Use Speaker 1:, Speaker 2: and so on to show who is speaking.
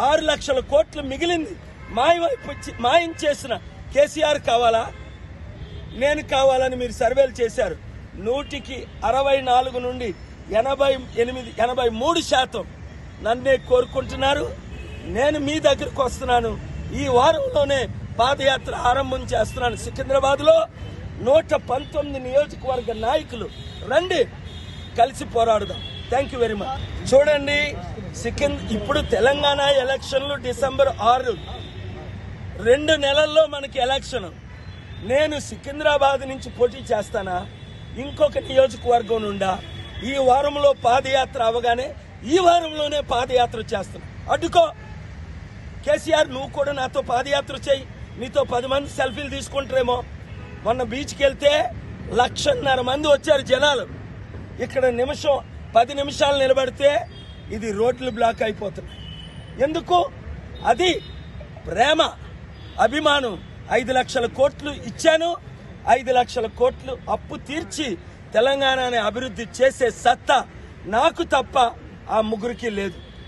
Speaker 1: ఆరు లక్షల కోట్లు మిగిలింది. మాయవైపు మాయం చేసిన కేసీఆర్ కావాలా? నేను కావాలని మీరు సర్వేలు చేశారు. నూటికి అరవై నాలుగు నుండి ఎనభై ఎనిమిది ఎనభై మూడు శాతం నన్నే కోరుకుంటున్నారు. నేను మీ దగ్గరకు వస్తున్నాను. ఈ వారంలోనే పాదయాత్ర ఆరంభం చేస్తున్నాను సికింద్రాబాద్లో. నూట పంతొమ్మిది నియోజకవర్గ నాయకులు రండి కలిసి పోరాడుదాం. థ్యాంక్ యూ వెరీ మచ్ చూడండి సికింద్ ఇప్పుడు తెలంగాణ ఎలక్షన్లు డిసెంబర్ ఆరు. రెండు నెలల్లో మనకి ఎలక్షన్. నేను సికింద్రాబాద్ నుంచి పోటీ చేస్తానా? ఇంకొక నియోజకవర్గం నుండా ఈ వారంలో పాదయాత్ర అవగానే ఈ వారంలోనే పాదయాత్ర చేస్తాను అడ్డుకో. కేసీఆర్ నువ్వు కూడా నాతో పాదయాత్ర చేయి. నీతో పది మంది సెల్ఫీలు తీసుకుంటారేమో. మొన్న బీచ్కి వెళ్తే లక్షన్నర మంది వచ్చారు జనాలు. ఇక్కడ నిమిషం పది నిమిషాలు నిలబడితే ఇది రోడ్లు బ్లాక్ అయిపోతున్నాయి. ఎందుకు? అది ప్రేమ అభిమానం. ఐదు లక్షల కోట్లు ఇచ్చాను. ఐదు లక్షల కోట్లు అప్పు తీర్చి తెలంగాణని అభివృద్ధి చేసే సత్తా నాకు తప్ప ఆ ముగ్గురికి లేదు.